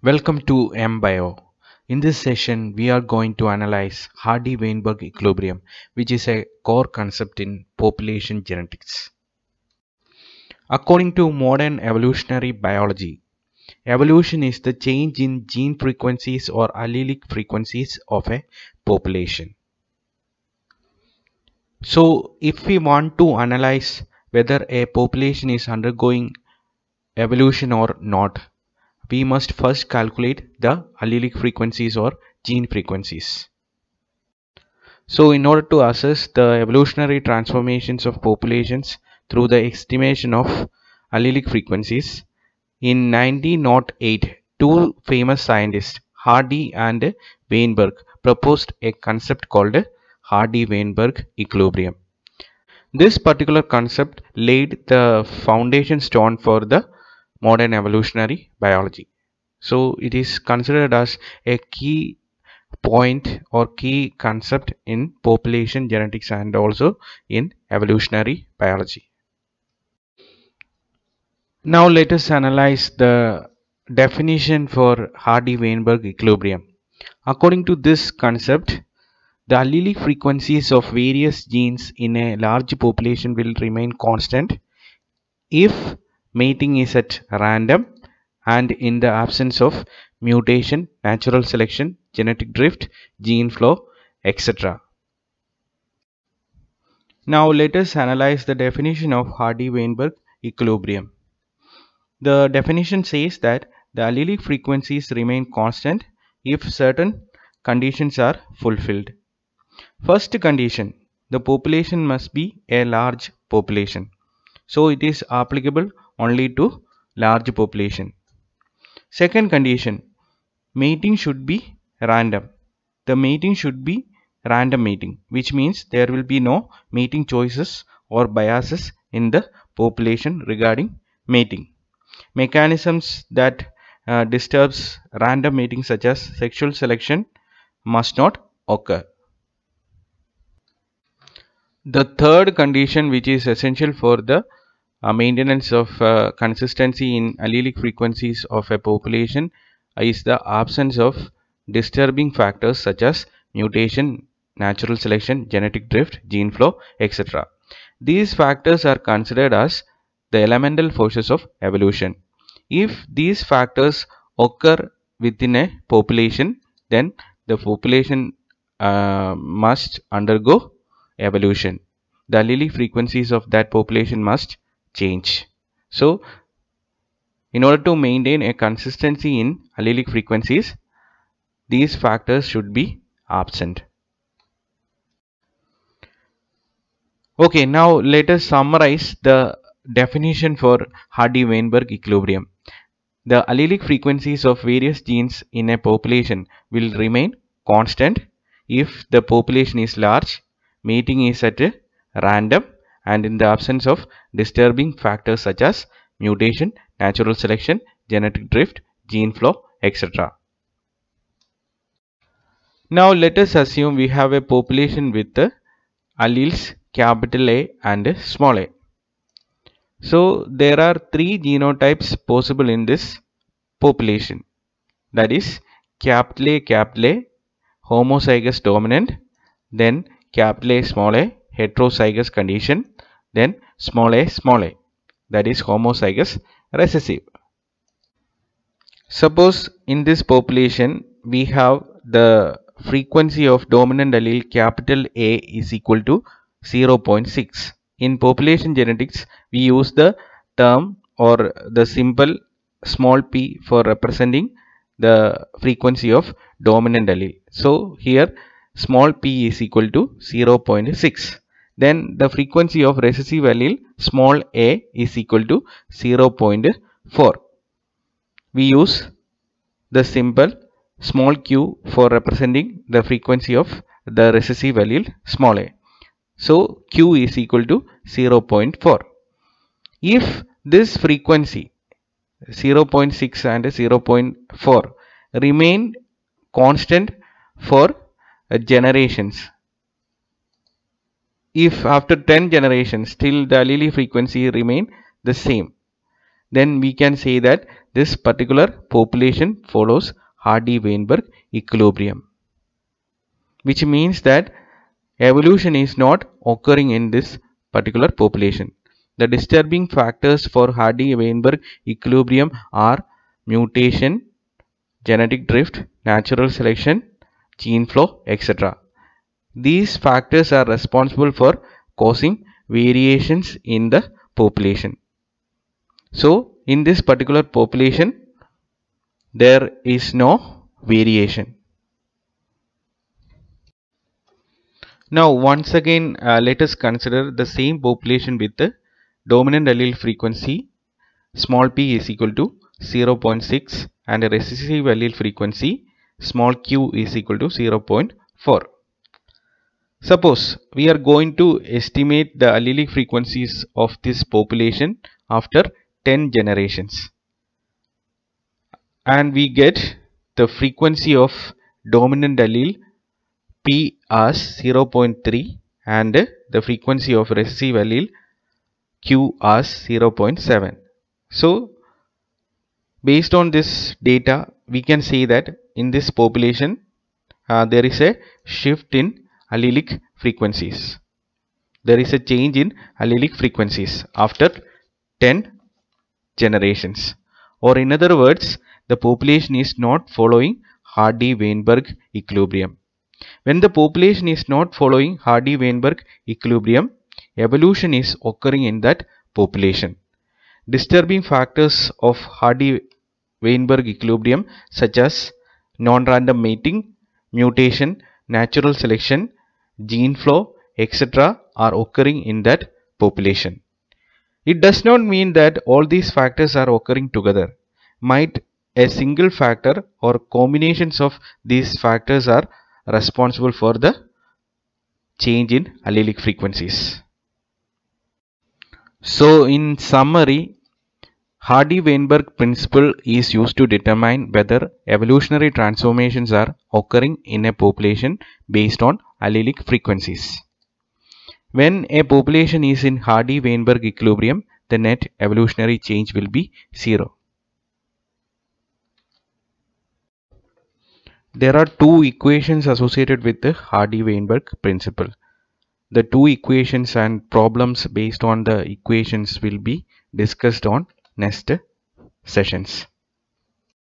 Welcome to MBio. In this session, we are going to analyze Hardy-Weinberg equilibrium, which is a core concept in population genetics. According to modern evolutionary biology, evolution is the change in gene frequencies or allelic frequencies of a population. So, if we want to analyze whether a population is undergoing evolution or not, we must first calculate the allelic frequencies or gene frequencies. So in order to assess the evolutionary transformations of populations through the estimation of allelic frequencies, in 1908 two famous scientists Hardy and Weinberg proposed a concept called Hardy-Weinberg equilibrium. This particular concept laid the foundation stone for the modern evolutionary biology. So it is considered as a key point or key concept in population genetics and also in evolutionary biology. Now let us analyze the definition for Hardy-Weinberg equilibrium. According to this concept, the allelic frequencies of various genes in a large population will remain constant if mating is at random and in the absence of mutation, natural selection, genetic drift, gene flow, etc. Now let us analyze the definition of Hardy-Weinberg equilibrium. The definition says that the allelic frequencies remain constant if certain conditions are fulfilled. First condition, the population must be a large population. So it is applicable only to large population. Second condition, mating should be random. The mating should be random mating, which means there will be no mating choices or biases in the population regarding mating. Mechanisms that uh, disturbs random mating such as sexual selection must not occur. The third condition which is essential for the uh, maintenance of uh, consistency in allelic frequencies of a population is the absence of disturbing factors such as mutation, natural selection, genetic drift, gene flow, etc. These factors are considered as the elemental forces of evolution. If these factors occur within a population, then the population uh, must undergo evolution. The allelic frequencies of that population must change. So, in order to maintain a consistency in allelic frequencies, these factors should be absent. Okay, now let us summarize the definition for Hardy-Weinberg equilibrium. The allelic frequencies of various genes in a population will remain constant if the population is large, mating is at random and in the absence of disturbing factors such as mutation, natural selection, genetic drift, gene flow, etc. Now let us assume we have a population with the alleles capital A and small a. So there are three genotypes possible in this population that is capital A capital A homozygous dominant then capital A small a heterozygous condition then small a small a that is homozygous recessive. Suppose in this population we have the frequency of dominant allele capital A is equal to 0.6. In population genetics we use the term or the symbol small p for representing the frequency of dominant allele. So here small p is equal to 0.6 then the frequency of recessive allele small a is equal to 0.4 we use the symbol small q for representing the frequency of the recessive allele small a. So q is equal to 0.4 if this frequency 0.6 and 0.4 remain constant for generations if after 10 generations still the allele frequency remain the same then we can say that this particular population follows Hardy-Weinberg equilibrium which means that evolution is not occurring in this particular population. The disturbing factors for Hardy-Weinberg equilibrium are mutation, genetic drift, natural selection, gene flow, etc. These factors are responsible for causing variations in the population. So, in this particular population, there is no variation. Now once again uh, let us consider the same population with the dominant allele frequency small p is equal to 0.6 and a recessive allele frequency small q is equal to 0.4. Suppose we are going to estimate the allelic frequencies of this population after 10 generations and we get the frequency of dominant allele P as 0.3 and the frequency of recessive allele Q as 0.7. So based on this data we can say that in this population uh, there is a shift in allelic frequencies. There is a change in allelic frequencies after 10 generations or in other words the population is not following Hardy-Weinberg equilibrium. When the population is not following Hardy-Weinberg equilibrium, evolution is occurring in that population. Disturbing factors of Hardy-Weinberg equilibrium such as non-random mating, mutation, natural selection, gene flow, etc. are occurring in that population. It does not mean that all these factors are occurring together. Might a single factor or combinations of these factors are responsible for the change in allelic frequencies. So in summary, Hardy-Weinberg principle is used to determine whether evolutionary transformations are occurring in a population based on allelic frequencies. When a population is in Hardy-Weinberg equilibrium, the net evolutionary change will be zero. There are two equations associated with the Hardy-Weinberg principle. The two equations and problems based on the equations will be discussed on next sessions.